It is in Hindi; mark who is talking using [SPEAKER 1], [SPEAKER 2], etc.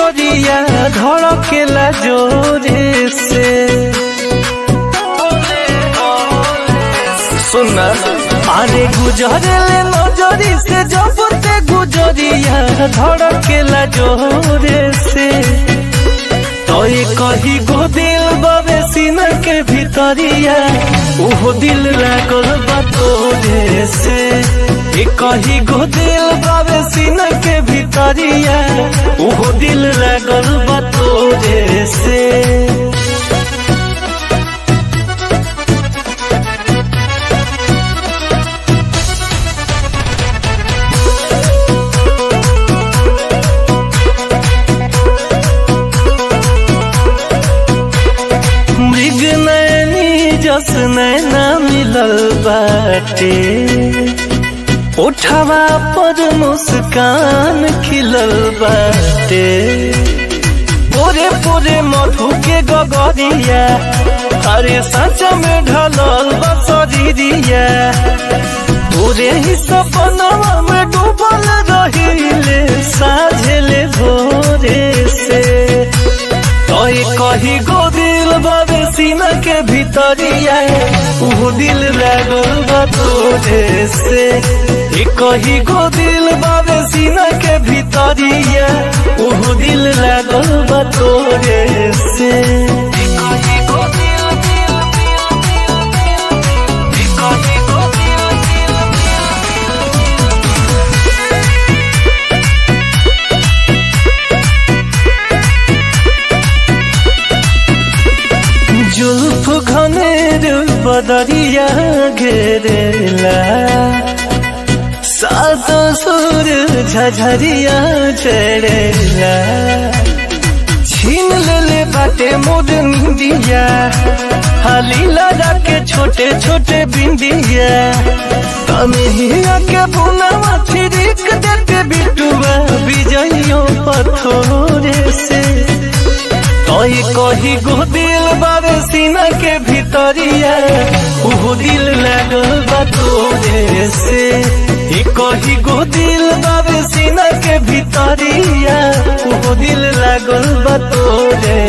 [SPEAKER 1] करिया धड़केला जोरे से। सुना अरे गुजरले नजरी से जब ते गुजरिया, धड़केला जोरे से। तोय कही गो दिल बाबे सीना के भीतरिया ओहो दिल लागल बा तोरे से। कही गो भीतरिया ओहो दिल लागल बा तोरे से मृग नैनी जस नैना मिलल बाटे उठवा पर मुस्कान खिलल बाटे पूरे पूरे मधु के गगरिया। अरे सच में ढलल बसरिया पूरे ही सपनवा में डूबल रहिले साझले भोरे से। तोय कही गो बाबे सीना के भीतरिया वो दिल लागल बा तोरे से एक कही गो दिल बाबे सीना के भीतरिया बदरिया घेरेला सातो सुर झझरिया चढ़ेला छीन ले बाटे मोदन दिया हाली लगा के छोटे छोटे बिंदिया। तमिया के तोय कही गो दिल बाबे सीना के भीतरिया उहो दिल लागल बा तोरे से कही गो दिल बाबे सीना के भीतरिया उहो दिल लागल बा तोरे